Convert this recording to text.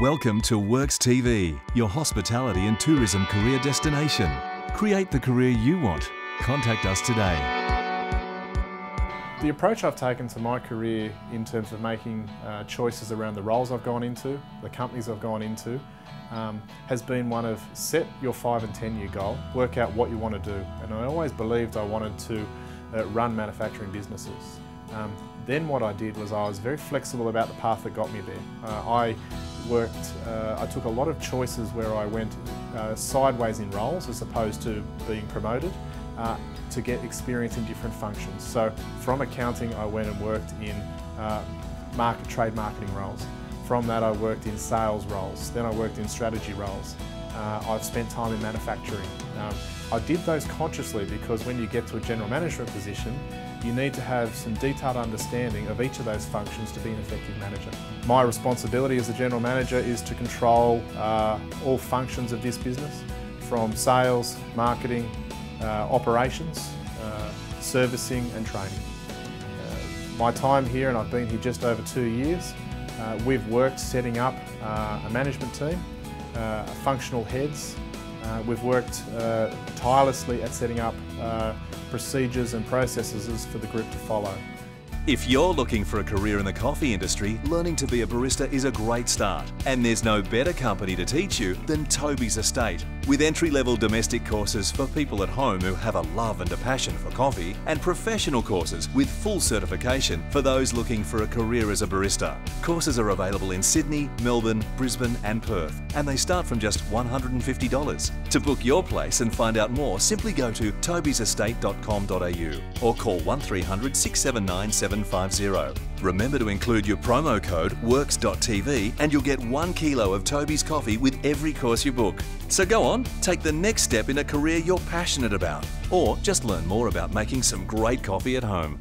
Welcome to Works TV, your hospitality and tourism career destination. Create the career you want. Contact us today. The approach I've taken to my career in terms of making uh, choices around the roles I've gone into, the companies I've gone into, um, has been one of set your five and ten year goal, work out what you want to do. And I always believed I wanted to uh, run manufacturing businesses. Um, then what I did was I was very flexible about the path that got me there. Uh, I worked, uh, I took a lot of choices where I went uh, sideways in roles as opposed to being promoted uh, to get experience in different functions. So from accounting I went and worked in uh, market, trade marketing roles. From that I worked in sales roles, then I worked in strategy roles. Uh, I've spent time in manufacturing. Um, I did those consciously because when you get to a general management position, you need to have some detailed understanding of each of those functions to be an effective manager. My responsibility as a general manager is to control uh, all functions of this business, from sales, marketing, uh, operations, uh, servicing and training. Uh, my time here, and I've been here just over two years, uh, we've worked setting up uh, a management team, functional heads, uh, we've worked uh, tirelessly at setting up uh, procedures and processes for the group to follow. If you're looking for a career in the coffee industry, learning to be a barista is a great start. And there's no better company to teach you than Toby's Estate. With entry-level domestic courses for people at home who have a love and a passion for coffee, and professional courses with full certification for those looking for a career as a barista. Courses are available in Sydney, Melbourne, Brisbane and Perth, and they start from just $150. To book your place and find out more, simply go to tobysestate.com.au or call 1300 679 750. Remember to include your promo code WORKS.tv and you'll get one kilo of Toby's coffee with every course you book. So go on, take the next step in a career you're passionate about, or just learn more about making some great coffee at home.